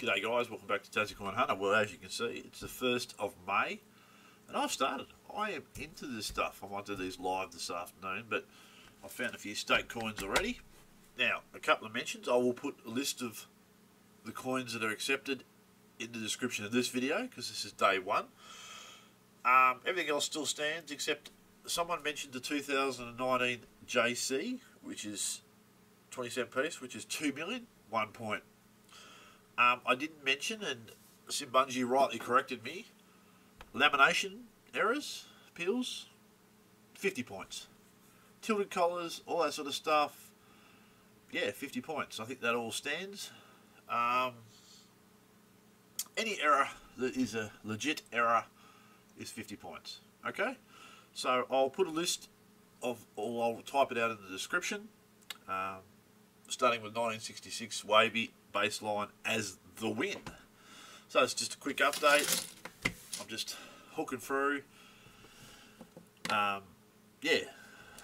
G'day guys, welcome back to Tassie Coin Hunter. Well, as you can see, it's the 1st of May, and I've started. I am into this stuff. I might do these live this afternoon, but I found a few state coins already. Now, a couple of mentions. I will put a list of the coins that are accepted in the description of this video, because this is day one. Um, everything else still stands, except someone mentioned the 2019 JC, which is 20 cent piece, which is 2 million, one point. Um, I didn't mention, and Simbunji rightly corrected me, lamination errors, peels, 50 points. Tilted collars, all that sort of stuff, yeah, 50 points. I think that all stands. Um, any error that is a legit error is 50 points. Okay? So I'll put a list of, or I'll type it out in the description. Um, starting with 1966 Wavy baseline as the win. So it's just a quick update. I'm just hooking through. Um, yeah,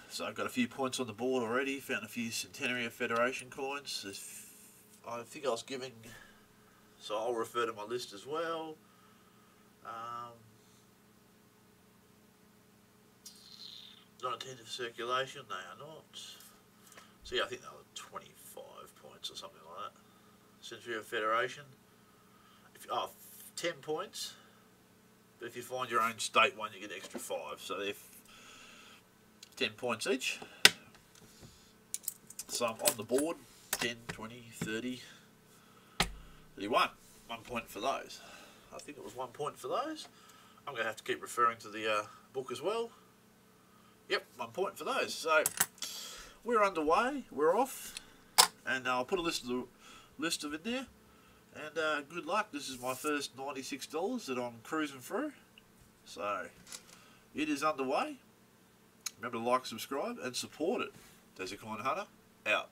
so I've got a few points on the board already. Found a few Centenary Federation coins. I think I was giving, so I'll refer to my list as well. Um, 19 of circulation, they are not. So yeah, I think they were 25 points or something like that. Centenary Federation. If, oh, 10 points. But if you find your own state one, you get extra 5. So they're 10 points each. So I'm on the board. 10, 20, 30, 31. One point for those. I think it was one point for those. I'm going to have to keep referring to the uh, book as well. Yep, one point for those. So we're underway. We're off, and I'll put a list of the list of it there. And uh, good luck. This is my first ninety-six dollars that I'm cruising through. So it is underway. Remember to like, subscribe, and support it. Tassie Coin Hunter out.